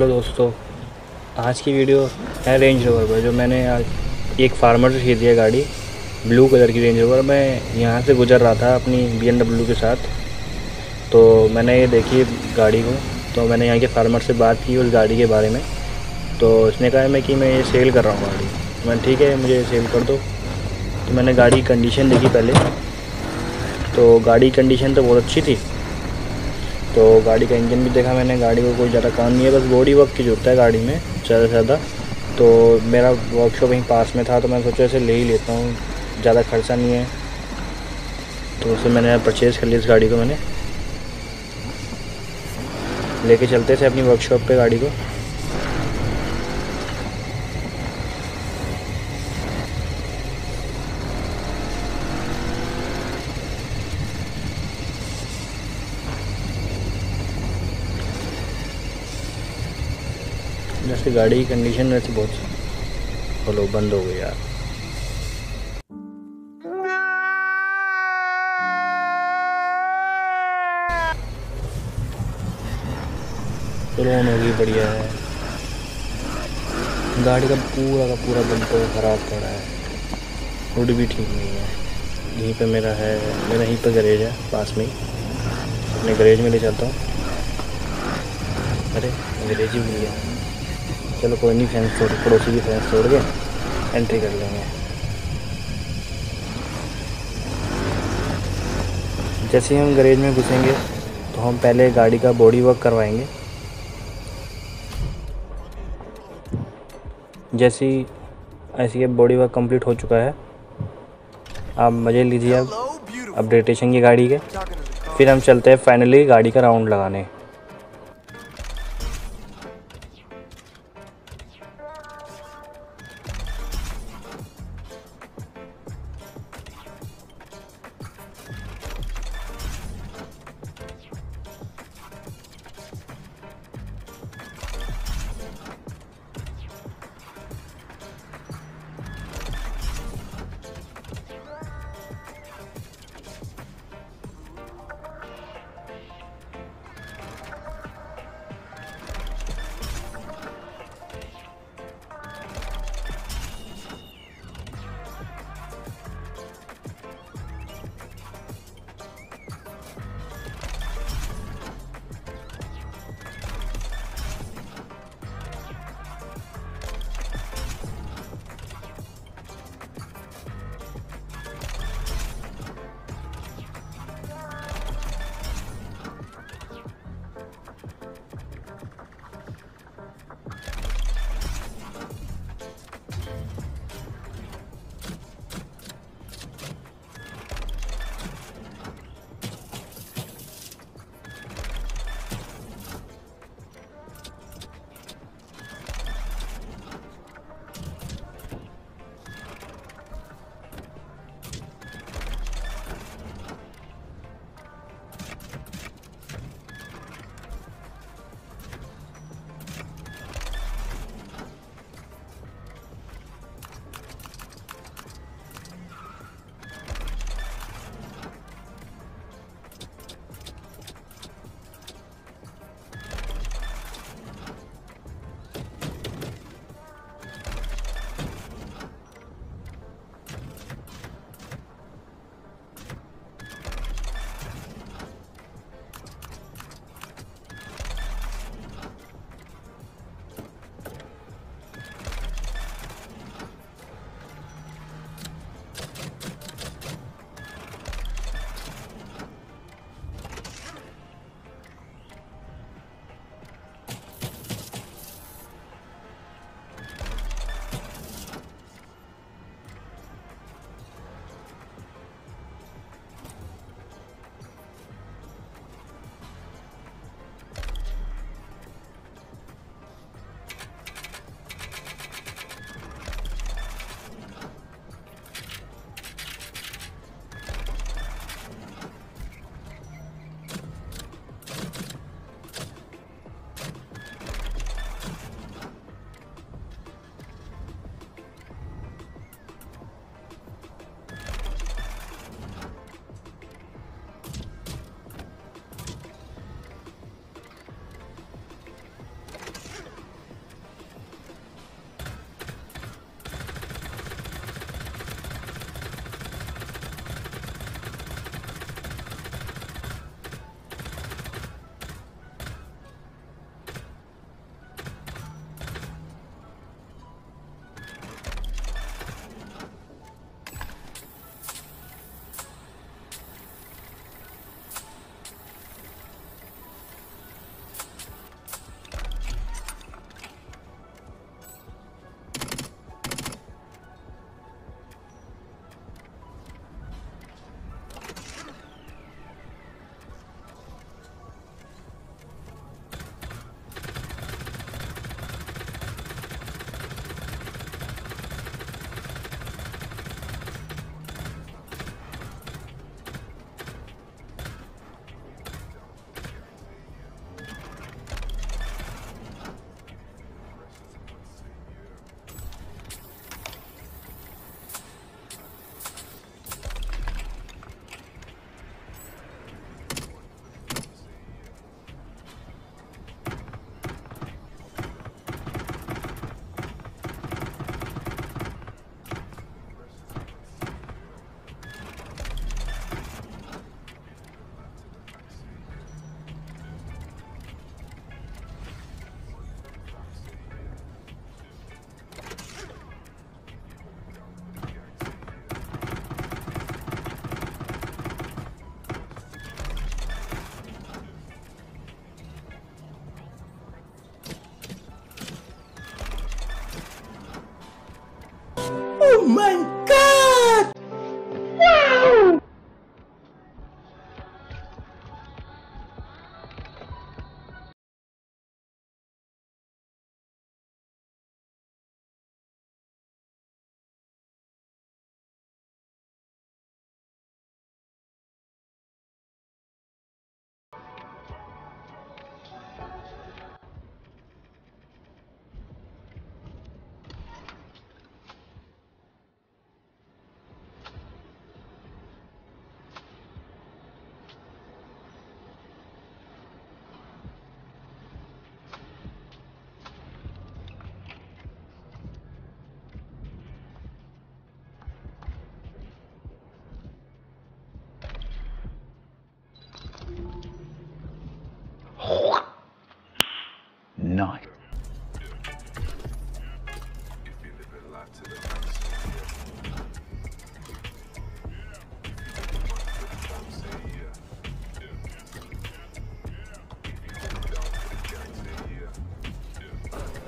Hello दोस्तों, आज की वीडियो है रेंज रोवर पर, जो मैंने आज एक फार्मर से खरीदी है गाड़ी ब्लू कलर की रेंज रोवर मैं यहाँ से गुजर रहा था अपनी बी के साथ तो मैंने ये देखी गाड़ी को तो मैंने यहाँ के फार्मर से बात की उस गाड़ी के बारे में तो उसने कहा मैं कि मैं ये सेल कर रहा हूँ गाड़ी। मैं ठीक है, मुझे सेल कर दो। तो मैंने गाड़ी कंडीशन देखी पहले तो गाड़ी कंडीशन तो बहुत अच्छी थी। तो गाड़ी का इंजन भी देखा मैंने, गाड़ी को कोई ज़्यादा काम नहीं है, बस बॉडी वर्क की ज़रूरत है गाड़ी में, ज़्यादा से ज़्यादा। तो मेरा वर्कशॉप यहीं पास में था तो मैं सोचा इसे ले ही लेता हूँ, ज़्यादा खर्चा नहीं है। तो उसे मैंने परचेज़ कर लिया इस गाड़ी को मैंने। लेके चलते थे अपनी वर्कशॉप पे गाड़ी को। जैसे गाड़ी की कंडीशन वैसे बहुत। फॉलो बंद हो गई यार। लोन होगी बढ़िया है। गाड़ी का पूरा का पूरा बम्पर ख़राब पड़ा है। हुड भी ठीक नहीं है। यहीं पे मेरा है, मेरा यहीं पे गैरेज है, पास में ही। अपने गैरेज में ले जाता हूँ। अरे गैरेज ही भूल गया। चलो कोई नहीं फैंस छोड़ पड़ोसी की फैंस छोड़ के एंट्री कर लेंगे। जैसे ही हम गैरेज में घुसेंगे तो हम पहले गाड़ी का बॉडी वर्क करवाएँगे। जैसे ही ऐसी बॉडी वर्क कंप्लीट हो चुका है आप मज़े लीजिए अब अपडेटेशन की गाड़ी के। फिर हम चलते हैं फाइनली गाड़ी का राउंड लगाने।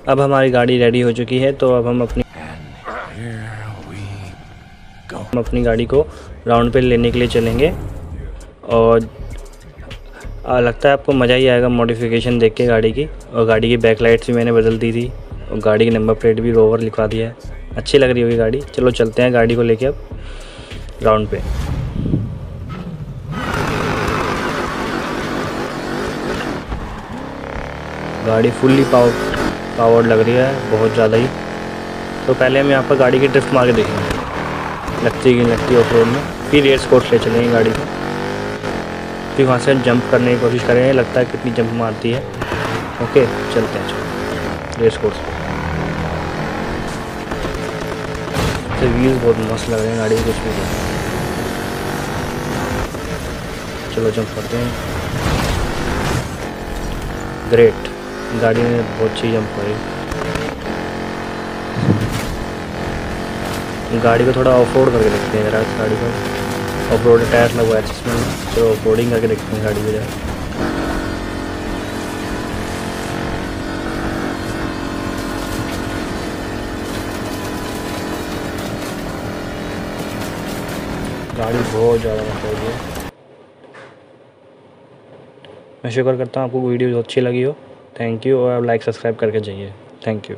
अब हमारी गाड़ी रेडी हो चुकी है तो अब हम अपनी हम अपनी गाड़ी को राउंड पे लेने के लिए चलेंगे। और आ, लगता है आपको मज़ा ही आएगा मॉडिफिकेशन देख के गाड़ी की। और गाड़ी की बैक लाइट्स भी मैंने बदल दी थी। और गाड़ी की नंबर प्लेट भी रोवर लिखवा दिया है। अच्छी लग रही होगी गाड़ी। चलो चलते हैं गाड़ी को लेके अब राउंड पे। गाड़ी फुल्ली पावर पावर्ड लग रही है, बहुत ज़्यादा ही। तो पहले हम यहाँ पर गाड़ी की ड्रिफ्ट मार के देखेंगे। लगती कि लगती ऑफ़ रोड में। फिर रेस कोर्स ले चलेंगे गाड़ी को। फिर वहाँ से हम जंप करने की कोशिश करेंगे। लगता है कितनी जंप मारती है। ओके चलते हैं, चलो। रेस कोर्स तो व्यूज़ बहुत मस्त लग रहे हैं गाड़ी कुछ भी चलो जंप करते हैं। ग्रेट गाड़ी ने बहुत अच्छी जंप करी गाड़ी को थोड़ा ऑफ़ रोड करके देखते हैं जरा गाड़ी को। ऑफ़ रोड टायर लगवाया जिसमें तो ऑफ़ रोडिंग करके देखते हैं गाड़ी को जरा। गाड़ी बहुत ज़्यादा मत है। मैं शुक्र करता हूँ आपको वीडियो अच्छी लगी हो। थैंक यू और लाइक सब्सक्राइब करके जाइए। Thank you